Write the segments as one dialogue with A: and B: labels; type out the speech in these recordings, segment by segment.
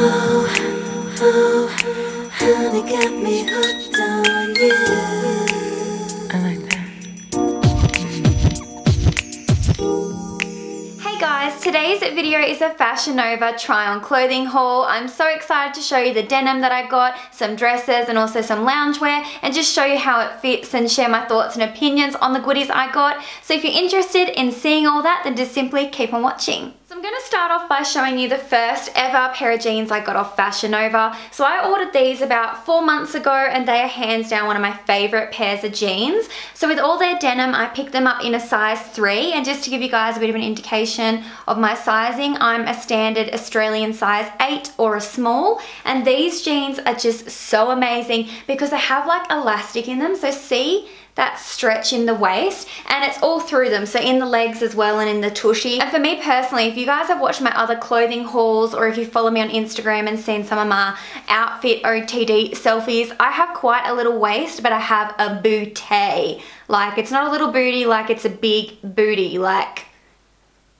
A: Oh, oh, honey got me hooked on you.
B: I like that.
C: Hey guys, today's video is a Fashion Nova try on clothing haul. I'm so excited to show you the denim that I got, some dresses and also some loungewear and just show you how it fits and share my thoughts and opinions on the goodies I got. So if you're interested in seeing all that, then just simply keep on watching. So I'm going to start off by showing you the first ever pair of jeans I got off Fashion Nova. So I ordered these about four months ago and they are hands down one of my favorite pairs of jeans. So with all their denim, I picked them up in a size three and just to give you guys a bit of an indication of my sizing, I'm a standard Australian size eight or a small and these jeans are just so amazing because they have like elastic in them. So see, that stretch in the waist and it's all through them so in the legs as well and in the tushy. And for me personally if you guys have watched my other clothing hauls or if you follow me on Instagram and seen some of my outfit OTD selfies I have quite a little waist but I have a booty like it's not a little booty like it's a big booty like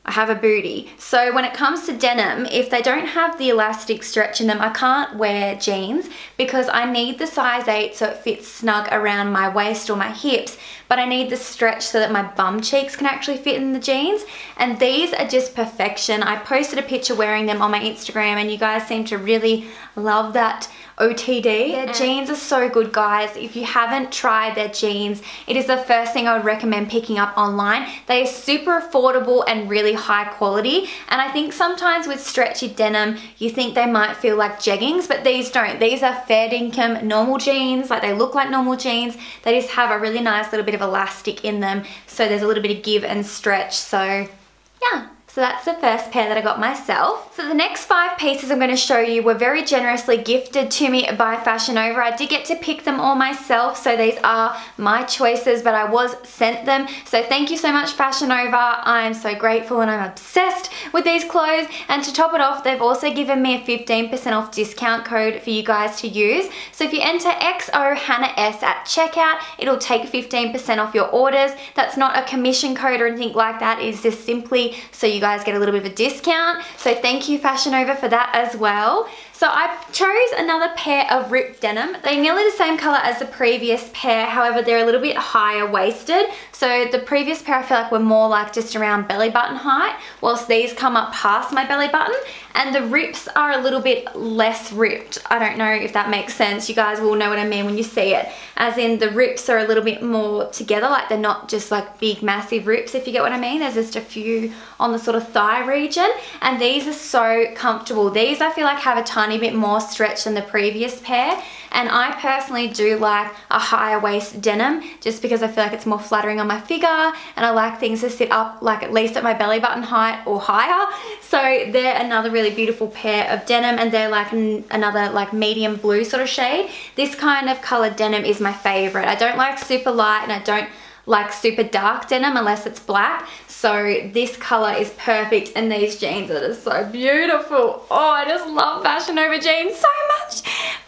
C: I have a booty. So when it comes to denim, if they don't have the elastic stretch in them, I can't wear jeans because I need the size 8 so it fits snug around my waist or my hips, but I need the stretch so that my bum cheeks can actually fit in the jeans. And these are just perfection. I posted a picture wearing them on my Instagram and you guys seem to really love that OTD. Their jeans are so good guys. If you haven't tried their jeans, it is the first thing I would recommend picking up online. They are super affordable and really high quality and I think sometimes with stretchy denim you think they might feel like jeggings but these don't. These are fair dinkum normal jeans like they look like normal jeans. They just have a really nice little bit of elastic in them so there's a little bit of give and stretch so yeah so that's the first pair that I got myself. So the next five pieces I'm going to show you were very generously gifted to me by Fashion Nova. I did get to pick them all myself, so these are my choices, but I was sent them. So thank you so much Fashion Nova. I'm so grateful and I'm obsessed with these clothes. And to top it off, they've also given me a 15% off discount code for you guys to use. So if you enter XO Hannah S at checkout, it'll take 15% off your orders. That's not a commission code or anything like that. It's just simply so you guys guys get a little bit of a discount. So thank you Fashion Nova for that as well. So I chose another pair of ripped denim. They're nearly the same color as the previous pair, however they're a little bit higher waisted. So the previous pair I feel like were more like just around belly button height, whilst these come up past my belly button. And the rips are a little bit less ripped. I don't know if that makes sense. You guys will know what I mean when you see it. As in the rips are a little bit more together, like they're not just like big massive rips, if you get what I mean. There's just a few on the sort of thigh region. And these are so comfortable. These I feel like have a tiny tiny bit more stretch than the previous pair. And I personally do like a higher waist denim just because I feel like it's more flattering on my figure and I like things to sit up like at least at my belly button height or higher. So they're another really beautiful pair of denim and they're like another like medium blue sort of shade. This kind of colored denim is my favorite. I don't like super light and I don't like super dark denim unless it's black so this color is perfect and these jeans are just so beautiful. Oh, I just love Fashion Nova jeans so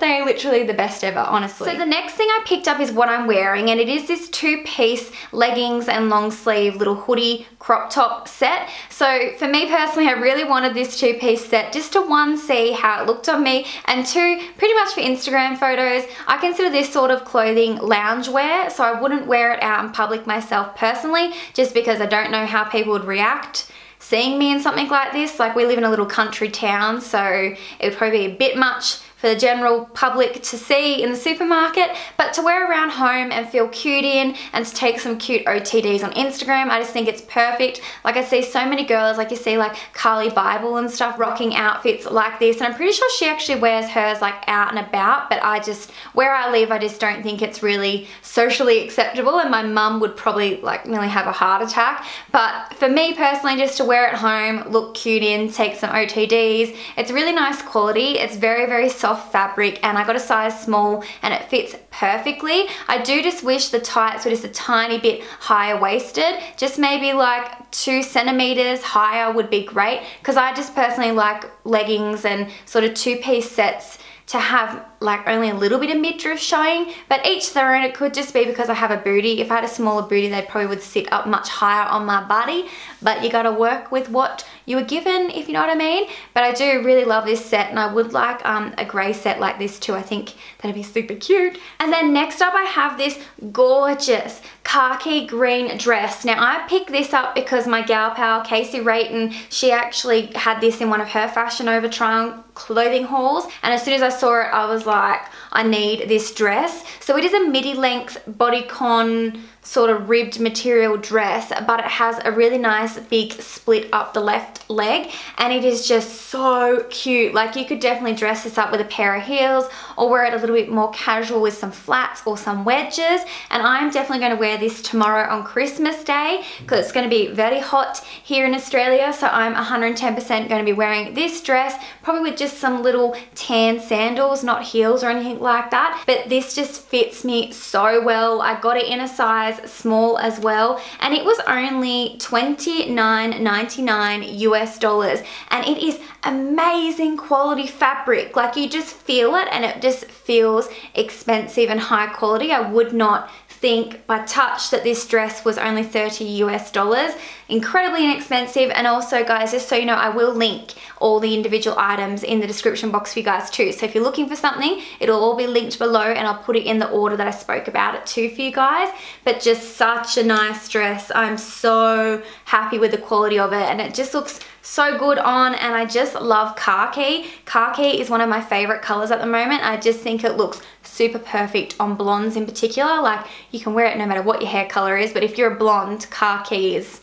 C: much. They're literally the best ever, honestly. So the next thing I picked up is what I'm wearing and it is this two-piece leggings and long sleeve little hoodie crop top set. So for me personally, I really wanted this two-piece set just to one, see how it looked on me and two, pretty much for Instagram photos. I consider this sort of clothing loungewear, so I wouldn't wear it out in public myself personally, just because I don't know how people would react seeing me in something like this. Like we live in a little country town, so it would probably be a bit much for the general public to see in the supermarket, but to wear around home and feel cute in and to take some cute OTDs on Instagram, I just think it's perfect. Like I see so many girls, like you see like Carli Bybel and stuff rocking outfits like this, and I'm pretty sure she actually wears hers like out and about, but I just, where I live, I just don't think it's really socially acceptable, and my mum would probably like nearly have a heart attack. But for me personally, just to wear at home, look cute in, take some OTDs, it's really nice quality. It's very, very soft soft fabric and I got a size small and it fits perfectly. I do just wish the tights were just a tiny bit higher waisted, just maybe like two centimeters higher would be great because I just personally like leggings and sort of two piece sets to have like only a little bit of midriff showing, but each their own. It could just be because I have a booty. If I had a smaller booty, they probably would sit up much higher on my body, but you gotta work with what you were given, if you know what I mean. But I do really love this set and I would like um, a grey set like this too. I think that'd be super cute. And then next up I have this gorgeous khaki green dress. Now I picked this up because my gal pal Casey Rayton, she actually had this in one of her Fashion Nova try clothing hauls and as soon as I saw it I was like I need this dress. So it is a midi length bodycon sort of ribbed material dress but it has a really nice big split up the left leg and it is just so cute like you could definitely dress this up with a pair of heels or wear it a little bit more casual with some flats or some wedges. And I'm definitely going to wear this tomorrow on Christmas day because it's going to be very hot here in Australia. So I'm 110% going to be wearing this dress probably with just some little tan sandals not heels or anything like that. But this just fits me so well. I got it in a size small as well and it was only $29.99 US dollars. And it is amazing quality fabric. Like you just feel it and it just feels expensive and high quality I would not think by touch that this dress was only 30 US dollars. Incredibly inexpensive and also guys just so you know I will link all the individual items in the description box for you guys too. So if you're looking for something it'll all be linked below and I'll put it in the order that I spoke about it too for you guys. But just such a nice dress. I'm so happy with the quality of it and it just looks so good on and I just love khaki. Khaki is one of my favorite colors at the moment. I just think it looks super perfect on blondes in particular. Like you can wear it no matter what your hair color is, but if you're a blonde, khaki is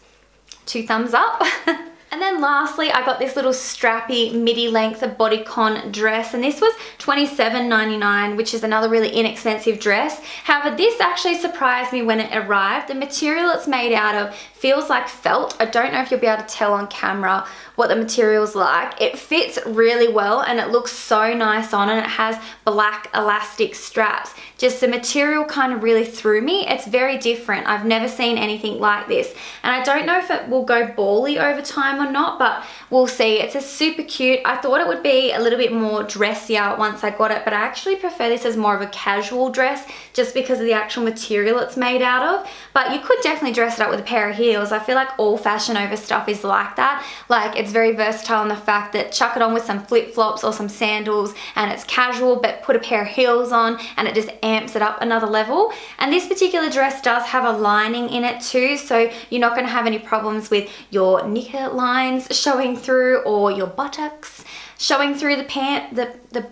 C: two thumbs up. And then lastly, I got this little strappy midi length bodycon dress and this was $27.99 which is another really inexpensive dress. However, this actually surprised me when it arrived. The material it's made out of feels like felt. I don't know if you'll be able to tell on camera what the material's like. It fits really well and it looks so nice on and it has black elastic straps. Just the material kind of really threw me. It's very different. I've never seen anything like this. And I don't know if it will go bally over time or not, but we'll see. It's a super cute. I thought it would be a little bit more dressier once I got it, but I actually prefer this as more of a casual dress just because of the actual material it's made out of. But you could definitely dress it up with a pair of heels. I feel like all Fashion Nova stuff is like that. Like it's very versatile in the fact that chuck it on with some flip-flops or some sandals and it's casual, but put a pair of heels on and it just amps it up another level. And this particular dress does have a lining in it too, so you're not gonna have any problems with your knicker lines showing through or your buttocks showing through the pant, the, the,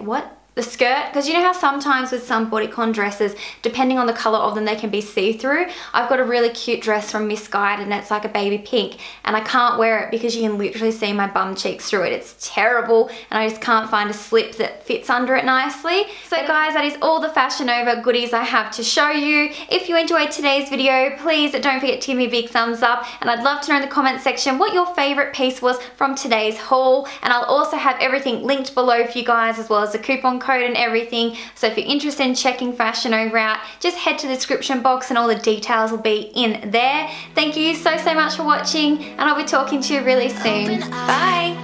C: what? The skirt because you know how sometimes with some bodycon dresses depending on the color of them they can be see-through? I've got a really cute dress from Missguided and it's like a baby pink and I can't wear it because you can literally see my bum cheeks through it. It's terrible and I just can't find a slip that fits under it nicely. So guys that is all the Fashion Nova goodies I have to show you. If you enjoyed today's video please don't forget to give me a big thumbs up and I'd love to know in the comment section what your favorite piece was from today's haul and I'll also have everything linked below for you guys as well as the coupon code and everything. So if you're interested in checking Fashion Nova out, just head to the description box and all the details will be in there. Thank you so, so much for watching and I'll be talking to you really soon. Bye!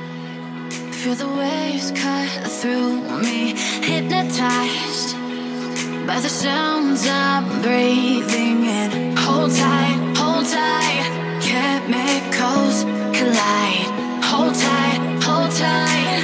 A: Feel the waves cut through me, hypnotized by the sounds I'm breathing in. Hold tight, hold tight, chemicals collide. Hold tight, hold tight.